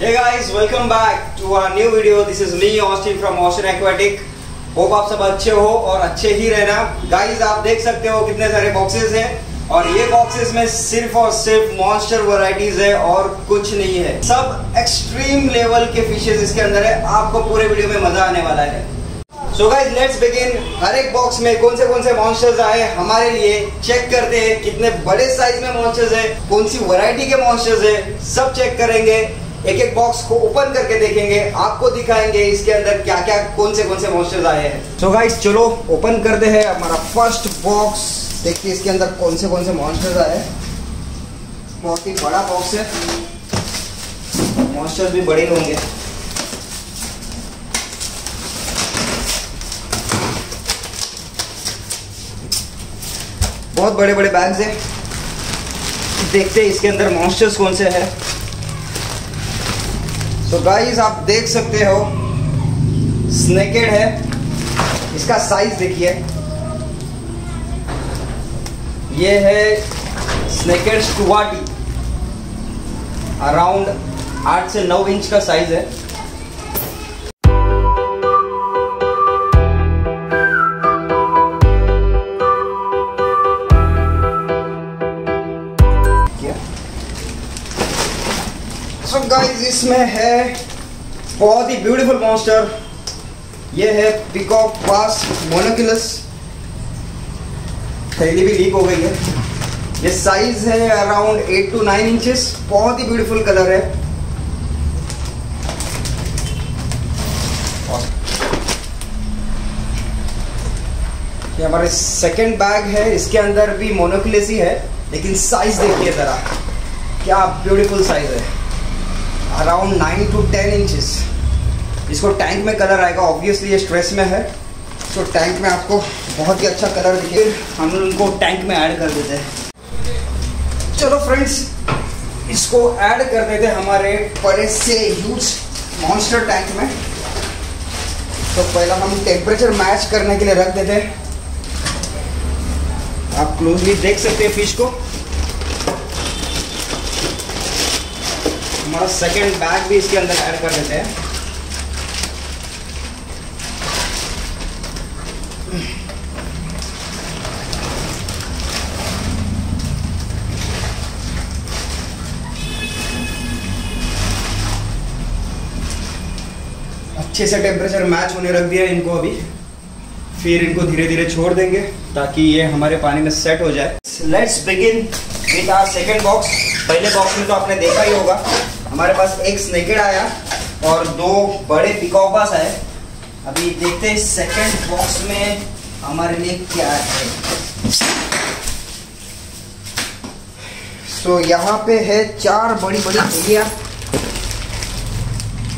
Hey guys, welcome back to our new video. This is me, Austin from Austin Aquatic. Hope आप सब अच्छे हो और अच्छे ही रहना। गाइस आप देख सकते हो कितने सारे बॉक्सेस हैं और ये बॉक्सेस में सिर्फ़ और सिर्फ़ मॉन्स्टर वैरायटीज है और कुछ नहीं है। सब एक्सट्रीम लेवल के फिशेस इसके अंदर है। आपको पूरे वीडियो में मज़ा आने वाला है। सो गाइस लेट्स बिगिन हर एक बॉक्स में कौन से कौन से मॉन्स्टर्स आए हमारे लिए। चेक करते हैं कितने बड़े साइज़ में मॉन्स्टर्स है कौन सी वैरायटी के मॉन्स्टर्स है। सब चेक करेंगे। एक एक बॉक्स को ओपन करके देखेंगे, आपको दिखाएँगे इसके अंदर क्या क्या कौन से कौन से मॉन्स्टर्स आए हैं। सो गाइस चलो ओपन करते हैं हमारा फ़र्स्ट बॉक्स देखते हैं इसके अंदर कौन से कौन से मॉन्स्टर्स आए हैं। बहुत ही बड़ा बॉक्स है। मॉन्स्टर्स भी बड़े होंगे। बहुत बड़े बड़े बैग्स हैं। देखते हैं इसके अंदर मॉन्स्टर्स कौन से हैं। तो गाइस आप देख सकते हो स्नेकेड है। इसका साइज़ देखिए। ये है स्नेकेड स्टुआटी अराउंड आठ से नौ इंच का साइज़ है। इसमें है बहुत ही ब्यूटीफुल मॉन्स्टर ये है पिकॉक पास मोनोकुलस थैली भी लीक हो गई है. ये साइज़ है around eight to nine inches बहुत ही ब्यूटीफुल कलर है. ये हमारे सेकंड बैग है. इसके अंदर भी मोनोकुलस ही है. लेकिन साइज़ देखिए जरा. क्या ब्यूटीफुल साइज़ है. Around nine to ten inches इसको टैंक में कलर आएगा. ऑब्वियसली ये स्ट्रेस में है. तो टैंक में आपको बहुत ही अच्छा कलर दिखे. हम उनको टैंक में ऐड कर देते हैं. चलो फ्रेंड्स इसको ऐड कर देते हमारे बड़े से ह्यूज मॉन्स्टर टैंक में. तो पहला हम टेम्परेचर मैच करने के लिए रख देते हैं. आप क्लोजली देख सकते हैं फ़िश को. हमारा सेकेंड बैग भी इसके अंदर ऐड कर देते हैं। अच्छे से टेम्परेचर मैच होने रख दिया इनको अभी। फिर इनको धीरे धीरे छोड़ देंगे ताकि ये हमारे पानी में सेट हो जाए। Let's begin with our second box पहले बॉक्स में तो आपने देखा ही होगा। हमारे पास एक स्नेकेड आया और दो बड़े पिकॉबास आए। अभी देखते हैं सेकेंड बॉक्स में हमारे लिए क्या है। सो so, यहाँ पे है चार बड़ी बड़ी थैलियाँ।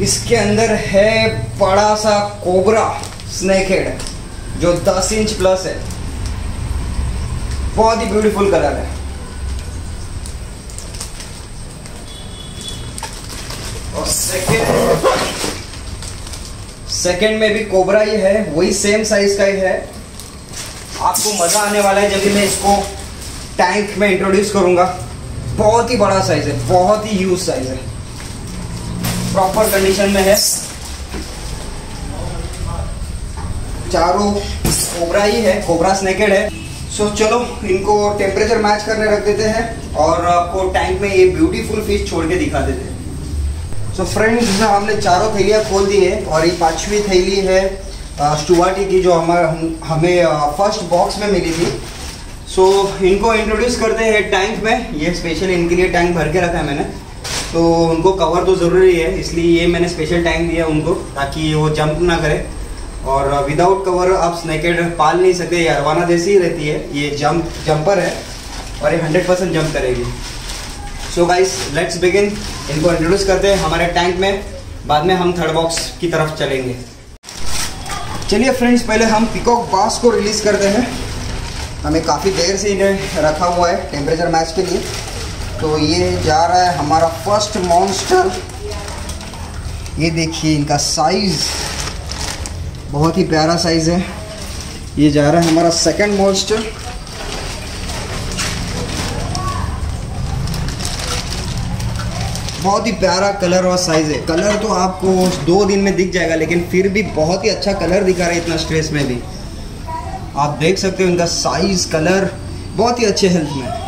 इसके अंदर है बड़ा सा कोबरा स्नेकेड जो 10 इंच प्लस है। बहुत ही ब्यूटीफुल कलर है। सेकेंड सेकेंड में भी कोबरा ही है वही सेम साइज़ का ही है। आपको मज़ा आने वाला है जब मैं इसको टैंक में इंट्रोड्यूस करूँगा। बहुत ही बड़ा साइज़ है बहुत ही यूज़ साइज़ है। प्रॉपर कंडीशन में है। चारों कोबरा ही है कोबरा स्नेकेड है। सो so, चलो इनको टेम्परेचर मैच करने रख देते हैं और आपको टैंक में ये ब्यूटीफुल फ़िश छोड़ के दिखा देते हैं। So, फ्रेंड्स हमने चारों थैलियाँ खोल दी है और ये पांचवी थैली है स्टुवाटी की जो हमारा हम, हमें फ़र्स्ट बॉक्स में मिली थी। सो so, इनको इंट्रोड्यूस करते हैं टैंक में। ये स्पेशल इनके लिए टैंक भर के रखा है मैंने। तो उनको कवर तो ज़रूरी है इसलिए ये मैंने स्पेशल टैंक दिया उनको ताकि वो जंप ना करे। और विदाउट कवर आप स्नेकेड पाल नहीं सकते ये अरवाना जैसी ही रहती है। ये जंप जंपर है और ये हंड्रेड परसेंट जंप करेगी। सो गाइस लेट्स बिगिन इनको इंट्रोड्यूस करते हैं हमारे टैंक में। बाद में हम थर्ड बॉक्स की तरफ़ चलेंगे। चलिए फ्रेंड्स पहले हम पिकॉक बास को रिलीज़ करते हैं। हमें काफ़ी देर से इन्हें रखा हुआ है टेम्परेचर मैच के लिए। तो ये जा रहा है हमारा फ़र्स्ट मॉन्स्टर ये देखिए इनका साइज़ बहुत ही प्यारा साइज़ है। ये जा रहा है हमारा सेकंड मॉन्स्टर बहुत ही प्यारा कलर और साइज़ है। कलर तो आपको दो दिन में दिख जाएगा, लेकिन फिर भी बहुत ही अच्छा कलर दिखा रहा है इतना स्ट्रेस में भी। आप देख सकते हो इनका साइज़ कलर बहुत ही अच्छे हेल्थ में।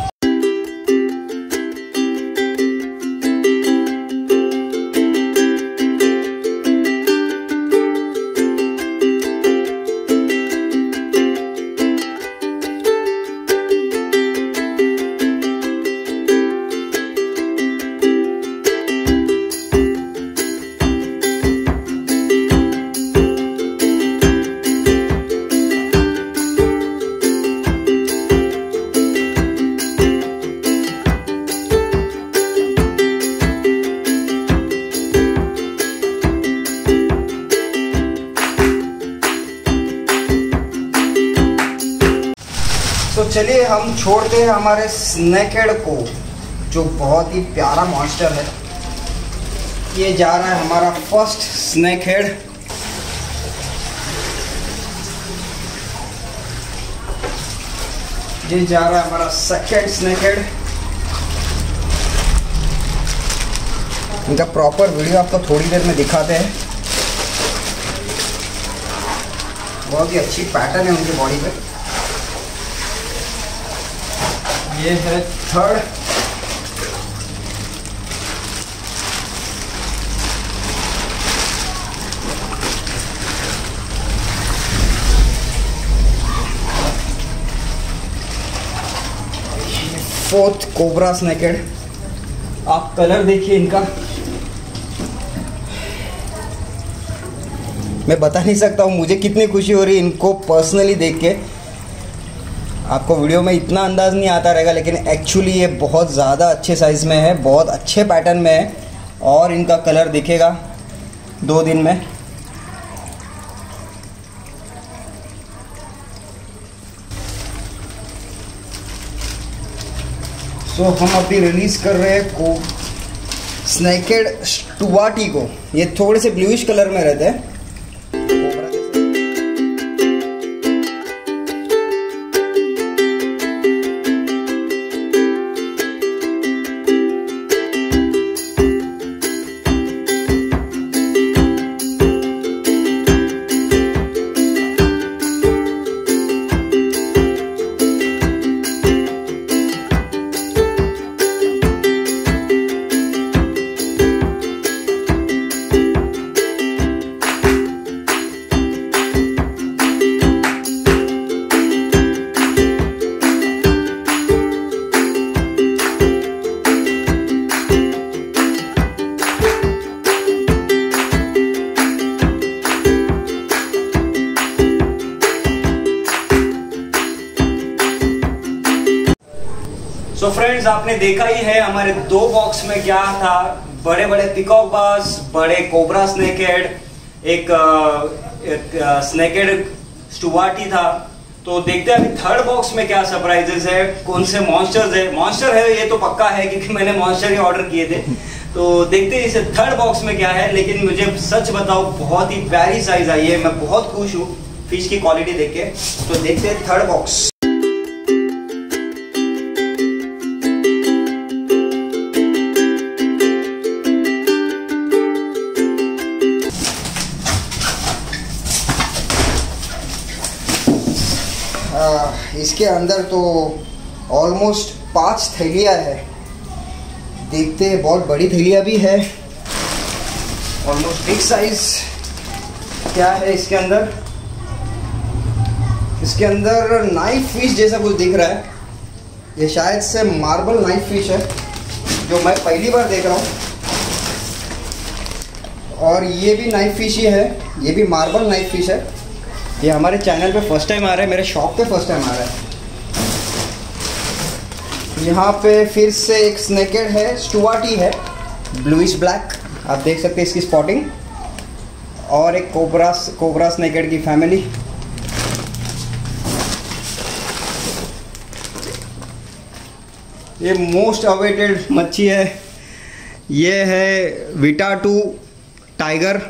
चलिए हम छोड़ते हैं हमारे स्नेकेड को, जो बहुत ही प्यारा मॉन्स्टर है। ये जा रहा है हमारा फ़र्स्ट स्नेक हेड ये जा रहा है हमारा सेकेंड स्नेक हेड इनका प्रॉपर वीडियो आपको थोड़ी देर में दिखाते हैं। बहुत ही अच्छी पैटर्न है उनकी बॉडी पे। ये है थर्ड। फोर्थ कोबरा स्नेकेड आप कलर देखिए इनका। मैं बता नहीं सकता हूँ, मुझे कितनी खुशी हो रही है इनको पर्सनली देख के। आपको वीडियो में इतना अंदाज नहीं आता रहेगा लेकिन एक्चुअली ये बहुत ज़्यादा अच्छे साइज़ में है बहुत अच्छे पैटर्न में है और इनका कलर दिखेगा दो दिन में। सो so, हम अभी रिलीज़ कर रहे हैं को स्नैकेड स्टुवाटी को। ये थोड़े से ब्लूइश कलर में रहते हैं। फ्रेंड्स आपने देखा ही है हमारे दो बॉक्स में क्या था? बड़े बड़े पिकॉक बास बड़े कोबरा स्नेकेड एक, एक स्नेकेड स्टुवाटी था। तो देखते हैं अभी थर्ड बॉक्स में क्या सरप्राइजेस है कौन से मॉन्स्टर्स है? मॉन्स्टर है ये तो पक्का है क्योंकि मैंने मॉन्स्टर ही ऑर्डर किए थे। तो देखते हैं इसे थर्ड बॉक्स में क्या है लेकिन मुझे सच बताओ बहुत ही प्यारी साइज़ आई है मैं बहुत खुश हूँ फ़िश की क्वालिटी देख के। तो देखते हैं थर्ड बॉक्स इसके अंदर तो ऑलमोस्ट पाँच थैलियाँ है। देखते हैं, बहुत बड़ी थैलियाँ भी है। ऑलमोस्ट बिग साइज़ क्या है इसके अंदर? इसके अंदर नाइफ फ़िश जैसा कुछ दिख रहा है। ये शायद से मार्बल नाइफ फ़िश है, जो मैं पहली बार देख रहा हूँ। और ये भी नाइफ फ़िश ही है, ये भी मार्बल नाइफ फ़िश है। ये हमारे चैनल पे फ़र्स्ट टाइम आ रहा है, मेरे शॉप पे फ़र्स्ट टाइम आ रहा है। यहाँ पे फिर से एक स्नेकेड है स्टुवाटी है ब्लूइश ब्लैक आप देख सकते हैं इसकी स्पॉटिंग और एक कोबरा कोबरा स्नेकेड की फैमिली ये मोस्ट अवेटेड मच्छी है। ये है विटा टू टाइगर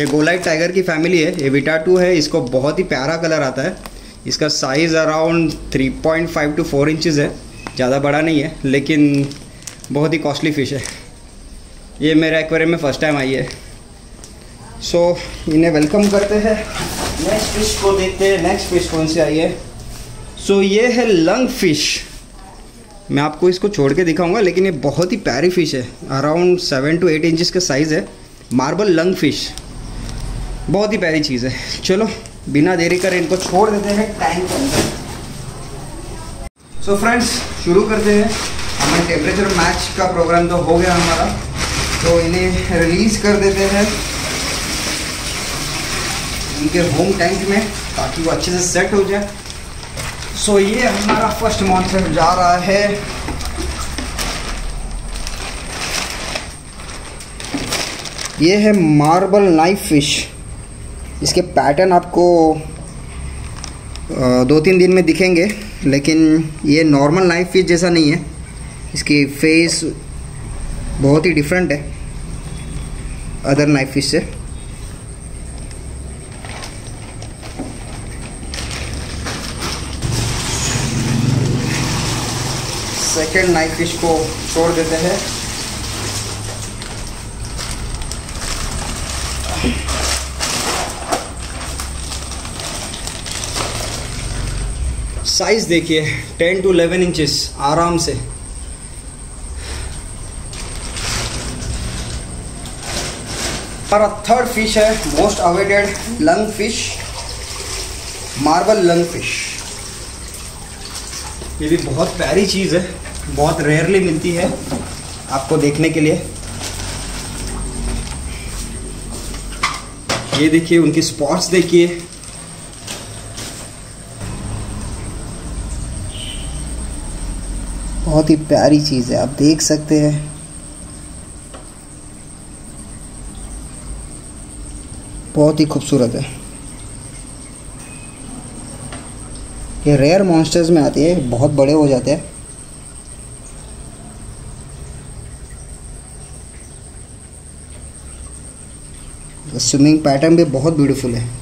ये गोलाइट टाइगर की फैमिली है ये विटा टू है इसको बहुत ही प्यारा कलर आता है। इसका साइज़ अराउंड 3.5 टू 4 इंचज़ है ज़्यादा बड़ा नहीं है लेकिन बहुत ही कॉस्टली फ़िश है। ये मेरे एक्वेरियम में फ़र्स्ट टाइम आई है। सो so, इन्हें वेलकम करते हैं। नेक्स्ट फ़िश को देखते हैं नेक्स्ट फ़िश कौन सी आई है? सो so, ये है लंग फ़िश मैं आपको इसको छोड़ के दिखाऊँगा लेकिन ये बहुत ही प्यारी फ़िश है। Around seven two eight inches का साइज़ है। मार्बल लंग फ़िश बहुत ही प्यारी चीज़ है। चलो बिना देरी कर इनको छोड़ देते हैं टैंक के अंदर। सो फ्रेंड्स शुरू करते हैं। हमें टेम्परेचर मैच का प्रोग्राम तो हो गया हमारा। तो इन्हें रिलीज़ कर देते हैं। इनके होम टैंक में ताकि वो अच्छे से सेट हो जाए। सो so, ये हमारा फ़र्स्ट मॉन्स्टर जा रहा है। ये है मार्बल नाइफ फ़िश इसके पैटर्न आपको दो तीन दिन में दिखेंगे, लेकिन ये नॉर्मल नाइफ फ़िश जैसा नहीं है। इसकी फेस बहुत ही डिफरेंट है अदर नाइफ फ़िश से। सेकेंड नाइफ फ़िश को छोड़ देते हैं। साइज़ देखिए 10 टू 11 इंचेस आराम से। हमारा थर्ड फ़िश है most awaited lung fish marble lung fish ये भी बहुत प्यारी चीज़ है, बहुत रेयरली मिलती है आपको देखने के लिए। ये देखिए, उनकी स्पॉट्स देखिए। बहुत ही प्यारी चीज़ है, आप देख सकते हैं। बहुत ही खूबसूरत है। ये रेयर मॉन्स्टर्स में आती है, बहुत बड़े हो जाते हैं। स्विमिंग पैटर्न भी बहुत ब्यूटीफुल है।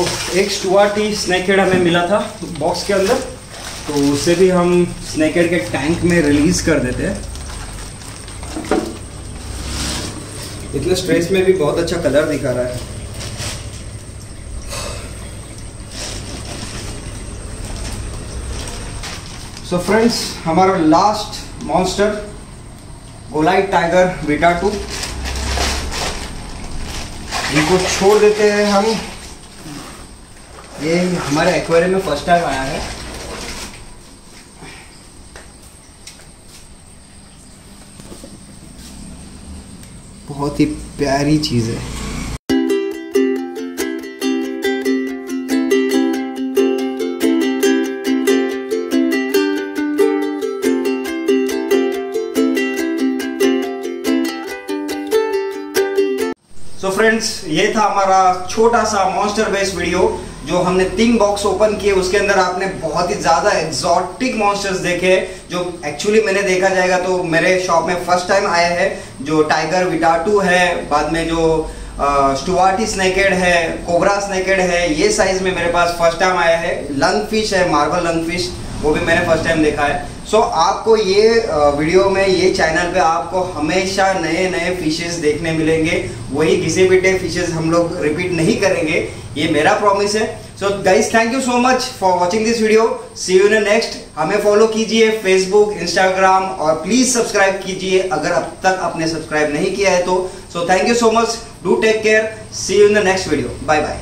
एक स्टुआटी स्नैक हेड हमें मिला था बॉक्स के अंदर। तो उसे भी हम स्नैकेड के टैंक में रिलीज़ कर देते हैं। इतने स्ट्रेस में भी बहुत अच्छा कलर दिखा रहा है। सो so फ्रेंड्स हमारा last monster goliath tiger beta two इनको छोड़ देते हैं हम। ये हमारे एक्वेरियम में फ़र्स्ट टाइम आया है। बहुत ही प्यारी चीज़ है। सो so फ्रेंड्स ये था हमारा छोटा सा मॉन्स्टर बेस्ड वीडियो जो हमने तीन बॉक्स ओपन किए, उसके अंदर आपने बहुत ही ज़्यादा एक्सॉटिक मॉन्स्टर्स देखे, जो एक्चुअली मैंने देखा जाएगा तो मेरे शॉप में फ़र्स्ट टाइम आया है, जो टाइगर विटाटू है, बाद में जो स्टुआटी स्नेकेड है कोबरा स्नेकेड है, ये साइज़ में मेरे पास फ़र्स्ट टाइम आया है। लंग फ़िश है मार्बल लंग फ़िश वो भी मैंने फ़र्स्ट टाइम देखा है। सो so, आपको ये वीडियो में ये चैनल पे आपको हमेशा नए नए फिशेस देखने मिलेंगे। वही घिसे पिटे फिशेस हम लोग रिपीट नहीं करेंगे। ये मेरा प्रॉमिस है। So guys thank you so much for watching this video see you next हमें फॉलो कीजिए फेसबुक इंस्टाग्राम और प्लीज़ सब्सक्राइब कीजिए। अगर अब तक आपने सब्सक्राइब नहीं किया है तो। So thank you so much do take care see you in the next video bye bye